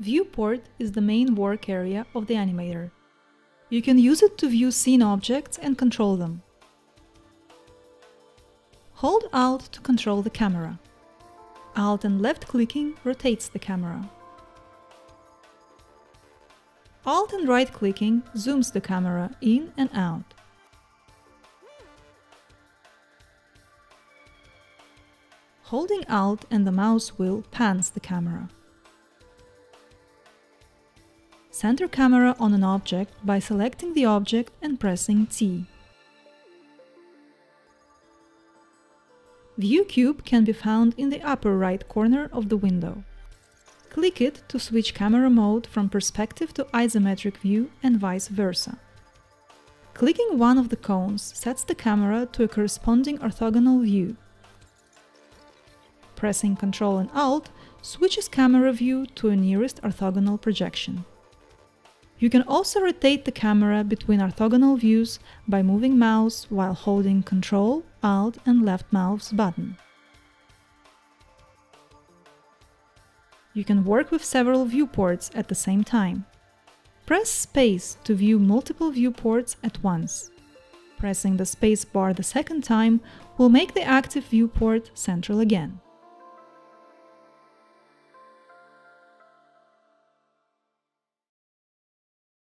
Viewport is the main work area of the animator. You can use it to view scene objects and control them. Hold Alt to control the camera. Alt and left clicking rotates the camera. Alt and right clicking zooms the camera in and out. Holding Alt and the mouse wheel pans the camera. Center camera on an object by selecting the object and pressing T. View cube can be found in the upper right corner of the window. Click it to switch camera mode from perspective to isometric view and vice versa. Clicking one of the cones sets the camera to a corresponding orthogonal view. Pressing Ctrl and Alt switches camera view to a nearest orthogonal projection. You can also rotate the camera between orthogonal views by moving mouse while holding Ctrl, Alt and left mouse button. You can work with several viewports at the same time. Press space to view multiple viewports at once. Pressing the space bar the second time will make the active viewport central again.